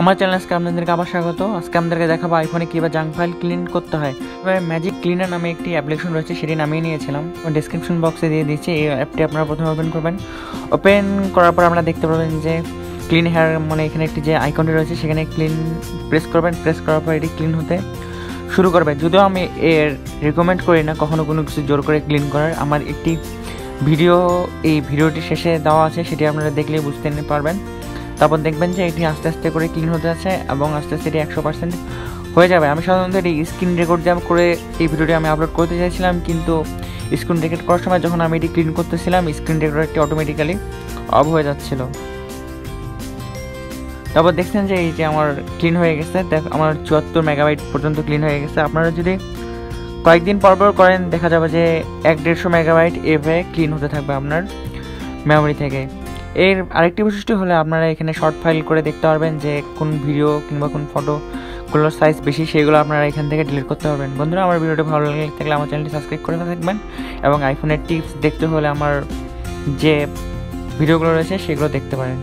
আমার চ্যানেল আজকে আপনাদেরকে আবার স্বাগত। আজকে আমাদেরকে দেখাবো আইফোনে কীভাবে জাঙ্ক ফাইল ক্লিন করতে হয়। এবার ম্যাজিক ক্লিনার নামে একটি অ্যাপ্লিকেশন রয়েছে, সেটি নামিয়ে নিয়েছিলাম। ডিসক্রিপশন বক্সে দিয়ে দিচ্ছি, এই অ্যাপটি আপনারা প্রথমে ওপেন করবেন। ওপেন করার পর আপনারা দেখতে পাবেন যে ক্লিন হেয়ার মানে এখানে একটি যে আইকনটি রয়েছে, সেখানে ক্লিন প্রেস করবেন। প্রেস করার পর এটি ক্লিন হতে শুরু করবে। যদিও আমি এর রেকমেন্ড করি না, কখনো কোনো কিছু জোর করে ক্লিন করার। আমার একটি ভিডিও এই ভিডিওটি শেষে দেওয়া আছে, সেটি আপনারা দেখলেই বুঝতে পারবেন। তারপর দেখবেন যে এটি আস্তে আস্তে করে ক্লিন হতে আছে এবং আস্তে আস্তে এটি একশো পার্সেন্ট হয়ে যাবে। আমি সাধারণত এটি স্ক্রিন রেকর্ড যা করে এই ভিডিওটি আমি আপলোড করতে চাইছিলাম, কিন্তু স্ক্রিন রেকর্ড করার সময় যখন আমি এটি ক্লিন করতেছিলাম স্ক্রিন রেকর্ডটি অটোমেটিক্যালি অফ হয়ে যাচ্ছিল। তারপর দেখছেন যে এই যে আমার ক্লিন হয়ে গেছে, দেখ, আমার চুয়াত্তর মেগাবাইট পর্যন্ত ক্লিন হয়ে গেছে। আপনারা যদি কয়েকদিন পর পর করেন, দেখা যাবে যে এক দেড়শো মেগাবাইট এভাবে ক্লিন হতে থাকবে আপনার মেমোরি থেকে। এর আরেকটি বৈশিষ্ট্য হলে আপনারা এখানে শর্ট ফাইল করে দেখতে পারবেন যে কোন ভিডিও কিংবা কোন ফটোগুলোর সাইজ বেশি, সেগুলো আপনারা এখান থেকে ডিলিট করতে পারবেন। বন্ধুরা, আমার ভিডিওটি ভালো লাগে থাকলে আমার চ্যানেলটি সাবস্ক্রাইব করে থাকবেন এবং আইফোনের টিপস দেখতে হলে আমার যে ভিডিওগুলো রয়েছে সেগুলো দেখতে পারেন।